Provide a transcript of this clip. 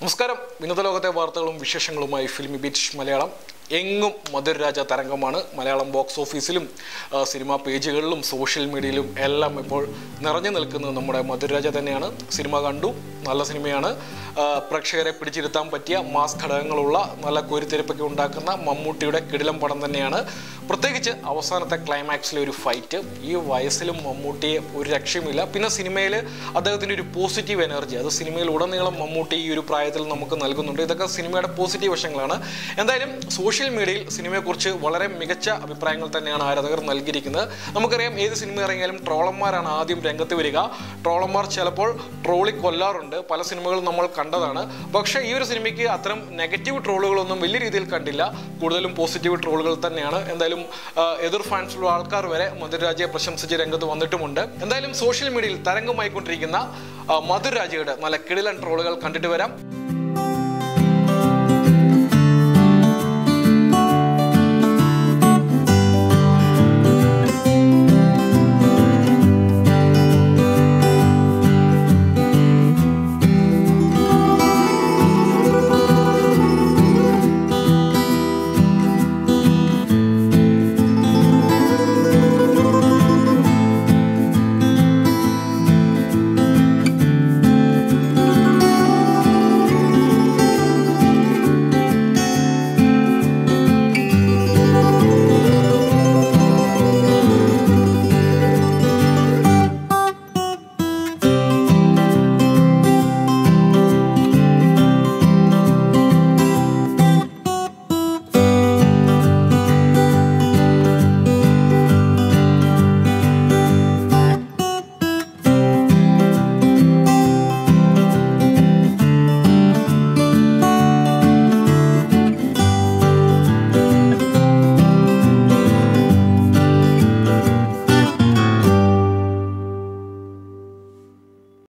നമസ്കാരം. വിനോദ ലോകത്തെ വാർത്തകളും വിശേഷങ്ങളുമായി ഫിലിമി ബീറ്റ് മലയാളം. എങ്ങും മധുരരാജ തരംഗമാണ്. മലയാളം ബോക്സ് ഓഫീസിലും സിനിമാ പേജുകളിലും സോഷ്യൽ മീഡിയയിലും എല്ലാം ഇപ്പോൾ നിറഞ്ഞു നിൽക്കുന്നത് നമ്മുടെ മധുരരാജ തന്നെയാണ്. സിനിമ കണ്ടു നല്ല സിനിമയാണ്. പ്രേക്ഷകരെ പിടിച്ചിരുത്താൻ പറ്റിയ മാസ് ഘടകങ്ങളുള്ള നല്ല കോരിത്തെരുപ്പൊക്കെ ഉണ്ടാക്കുന്ന മമ്മൂട്ടിയുടെ കിടിലം പടം തന്നെയാണ്. പ്രത്യേകിച്ച് അവസാനത്തെ ക്ലൈമാക്സിലെ ഒരു ഫൈറ്റ് ഈ വയസ്സിലും മമ്മൂട്ടിയെ ഒരു രക്ഷയുമില്ല. പിന്നെ സിനിമയിൽ അദ്ദേഹത്തിന്റെ ഒരു പോസിറ്റീവ് എനർജി അത് സിനിമയിൽ ഉടനീളം മമ്മൂട്ടി ഈ ഒരു പ്രായത്തിൽ നമുക്ക് നൽകുന്നുണ്ട്. ഇതൊക്കെ സിനിമയുടെ പോസിറ്റീവ് വശങ്ങളാണ്. എന്തായാലും സോഷ്യൽ മീഡിയയിൽ സിനിമയെക്കുറിച്ച് വളരെ മികച്ച അഭിപ്രായങ്ങൾ തന്നെയാണ് ആരാധകർ നൽകിയിരിക്കുന്നത്. നമുക്കറിയാം ഏത് സിനിമ ഇറങ്ങിയാലും ട്രോളന്മാരാണ് ആദ്യം രംഗത്ത് വരിക. ട്രോളന്മാർ ചിലപ്പോൾ ട്രോളി കൊല്ലാറുണ്ട്. പല സിനിമകളും നമ്മൾ കണ്ടതാണ്. പക്ഷേ ഈ ഒരു സിനിമയ്ക്ക് അത്തരം നെഗറ്റീവ് ട്രോളുകളൊന്നും വലിയ രീതിയിൽ കണ്ടില്ല. കൂടുതലും പോസിറ്റീവ് ട്രോളുകൾ തന്നെയാണ്. എന്തായാലും ആ, എതിർ ഫാൻസുള്ള ആൾക്കാർ വരെ മധുരരാജയെ പ്രശംസിച്ച് രംഗത്ത് വന്നിട്ടുമുണ്ട്. എന്തായാലും സോഷ്യൽ മീഡിയയിൽ തരംഗമായിക്കൊണ്ടിരിക്കുന്ന മധുരരാജയുടെ നല്ല കിടിലൻ ട്രോളുകൾ കണ്ടിട്ട് വരാം.